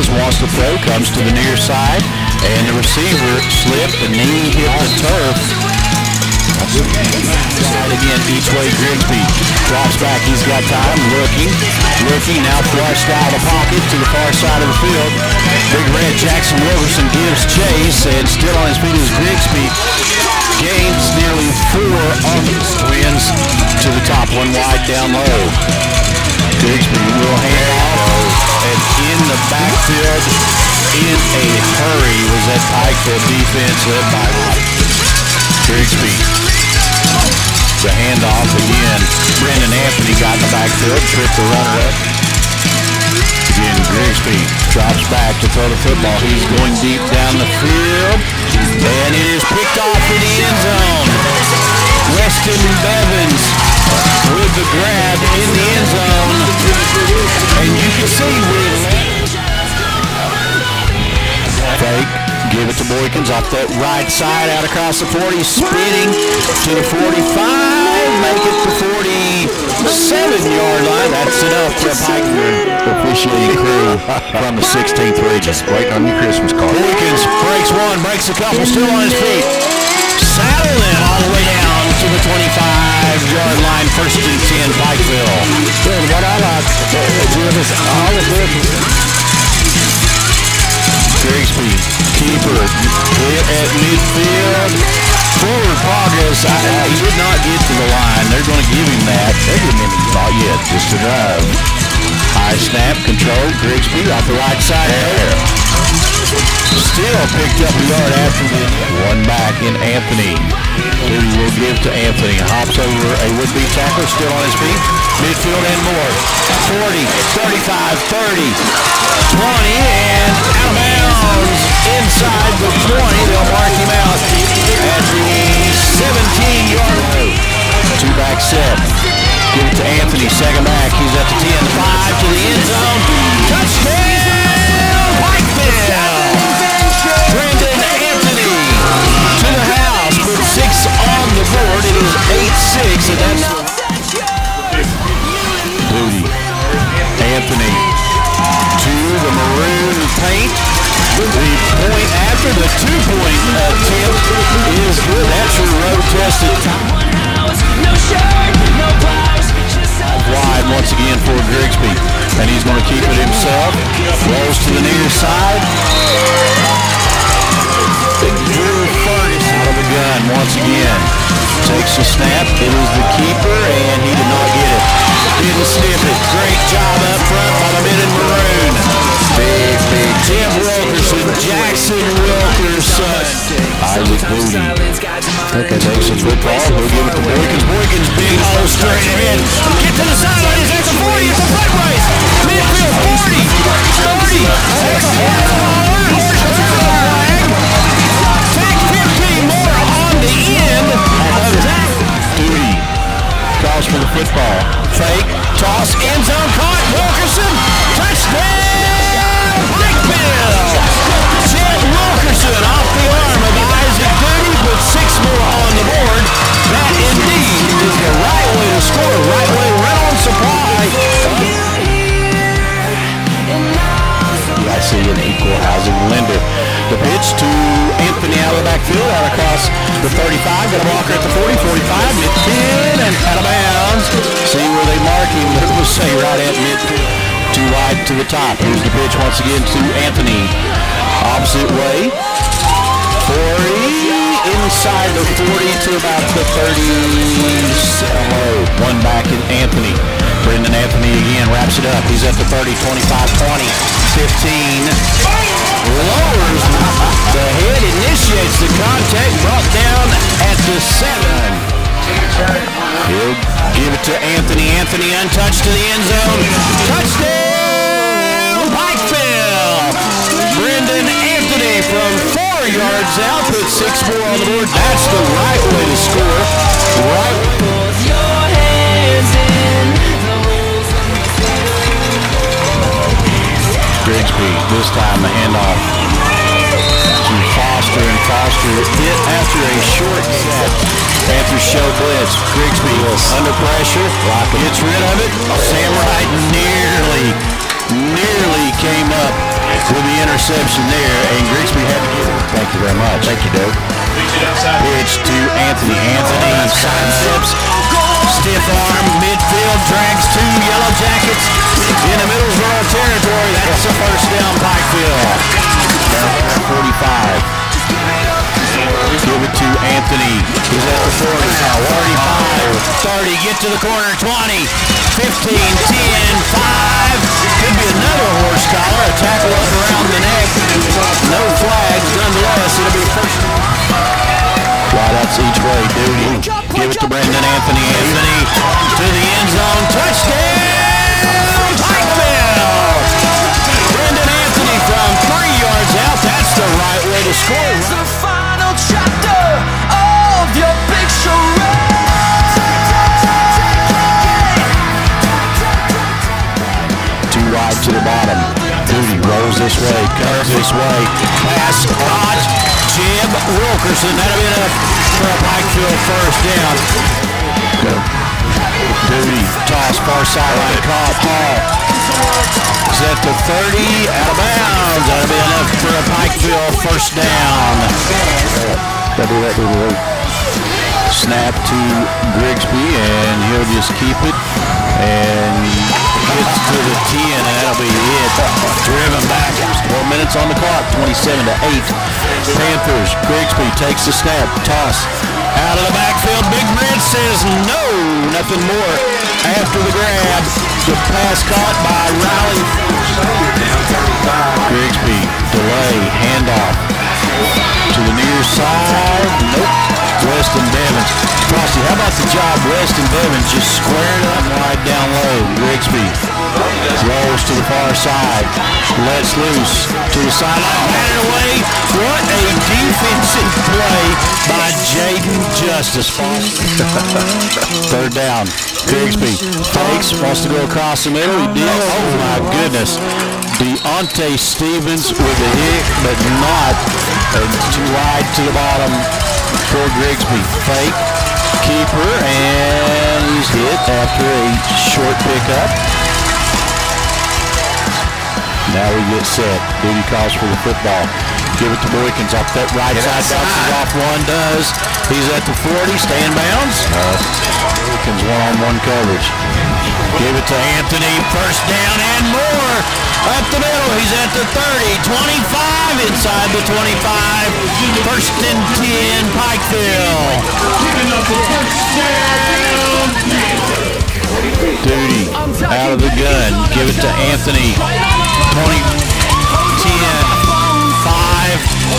Does, wants to throw, comes to the near side, and the receiver slipped, the knee hit the turf. Side again, each way Grigsby drops back. He's got time, looking, looking, now flushed out of the pocket to the far side of the field. Big Red Jackson Wilkerson gives chase, and still on his feet is Grigsby. Gains nearly four of his twins to the top, one wide down low. Grigsby will hand off, and in the backfield, in a hurry, was that Pikeville defense led by Grigsby. The handoff again. Brenden Anthony got in the backfield, tripped the runner up. Again, Grigsby drops back to throw the football. He's going deep down the field, and it is picked off in the end zone. Westin Bevins with the grab in the end zone. And you can see where Fake, give it to Boykins off that right side, out across the 40, spinning to the 45, make it to 47-yard line. That's enough for a Pikeman officiating crew from the 16th region. Waiting on your Christmas card. Boykins breaks one, breaks a couple, still on his feet. Saddle in all the way down to the 25-yard line, first and 10, Pikeville. Dude, what I like is all the difference. Grigsby, keeper, hit at midfield. Forward progress. I, I, he did not get to the line. They're going to give him that. They're giving him not yet, just a drive. High snap, control. Grigsby off the right side there. Still picked up a yard after the one back in Anthony. Who will give to Anthony. Hops over a would-be tackle, still on his feet. Midfield and more. 40, 35, 30, 20, and out of bounds inside the 20. They'll after the two-point attempt is good. That's your road-tested No shirt, no blouse, just a wide once again for Grigsby. And he's going to keep it himself. Rolls to the near side. Drew Ferguson out of the gun once again. Takes a snap. It is the keeper, and he did not get it. Didn't sniff it. Great job up front by the mid and maroon. Big, big Tim Wilkerson, Jackson Wilkerson. Isaac Duty. Okay, takes the football. He'll give it to Boykins. Boykins, big hole straight ahead. Get to the sideline. He's at the 40. It's a foot race. Midfield 40. 30. Takes a half hour. Flag. Take 15 more on the end of that. Duty calls for the football. Fake. Toss. End out across the 35. Got a blocker at the 40, 45, midfield, and out of bounds. See where they mark him. It will say right at midfield to to the top. Here's the pitch once again to Anthony. Opposite way. 40 inside the 40 to about the 30. One back in Anthony. Brenden Anthony again wraps it up. He's at the 30, 25, 20, 15. Lowers the head, initiates the contact, brought down at the seven. He'll give it to Anthony. Anthony untouched to the end zone. Touchdown, Pikeville. Brenden Anthony from four yards out, put six more on the board. That's the right way to score. Right. This time the handoff to Foster, and Foster hit after a short set. Panthers show blitz. Grigsby under pressure, gets rid of it. Sam Wright nearly, nearly came up with the interception there, and Grigsby had to get it. Thank you very much. Thank you, Doug. Pitch to Anthony. Anthony side steps, stiff arm, midfield, 40 now. 45, 30, get to the corner, 20, 15, 10, 5. Could be another horse collar, a tackle up around the neck. No flags, nonetheless, it'll be first. Wideouts each way, Duty. Give it to Brenden Anthony. Anthony to the end zone. Touchdown! This way, comes this way. Pass, caught. Jeb Wilkerson. That'll be enough for a Pikeville first down. Duty, toss far sideline, caught. Hall. Is at the 30, out of bounds. That'll be enough for a Pikeville first down. That'll do that to Snap to Grigsby, and he'll just keep it and gets to the 10, and that'll be it. Driven back. Four minutes on the clock, 27 to 8. Panthers, Grigsby takes the snap, toss. Out of the backfield, Big Red says no, nothing more. After the grab, the pass caught by Riley. Grigsby, delay, handoff to the near side. Nope. Westin Bevins. Frosty, how about the job Westin Bevins just squared up down low. Grigsby rolls to the far side. Lets loose to the sideline. Away. What a defensive play by Jaden Justice. Third down. Grigsby fakes, wants to go across the middle. He did. Oh my goodness. Deonte Stevens with a hit, but not too wide to the bottom for Grigsby. Fake, keeper, and he's hit after a short pickup. Now we get set. Duty calls for the football. Give it to Boykins off that right side. Bounces off one, does. He's at the 40, staying bounds. Uh, Boykins one-on-one coverage. Give it to Anthony, first down and more. Up the middle, he's at the 30, 25, inside the 25. First and 10, Pikeville. Duty out of the gun. Give it to Anthony. 20, 10, 5.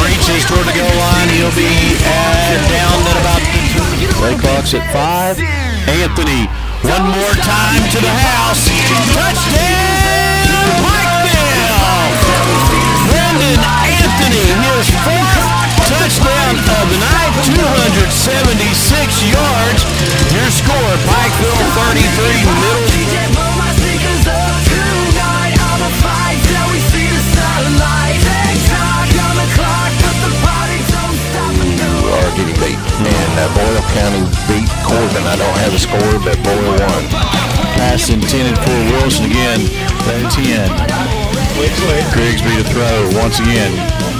Reaches toward the goal line. He'll be at, down at about play clock's at 5. Anthony, one more time to the house. Touchdown, Pikeville! Brenden Anthony, his fourth touchdown of the night, 276 yards. Your score, Pikeville 33, Boyle County beat Corbin. I don't have a score, but Boyle won. Pass intended for Wilson again. That 10. Grigsby to throw once again.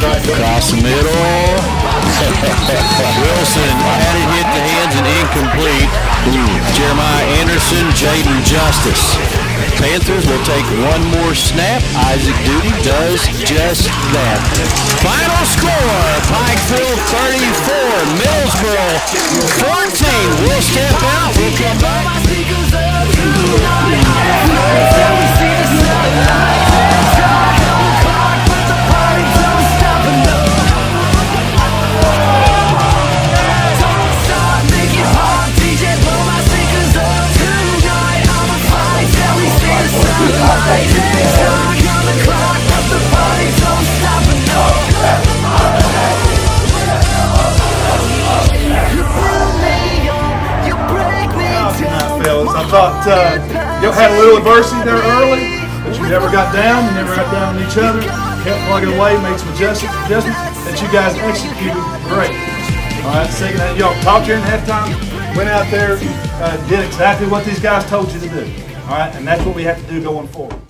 Across the middle. Wilson had it hit the hands and incomplete. Jeremiah Anderson, Jaden Justice. Panthers will take one more snap. Isaac Duty does just that. Final score, Pikeville 34, Middlesboro 14. We'll step out. We'll come back. I thought uh, y'all had a little adversity there early, but you never got down. You never got down on each other. Kept plugging away, made some adjustments that you guys executed great. All right, second half, y'all talked during halftime, went out there, uh, did exactly what these guys told you to do. All right, and that's what we have to do going forward.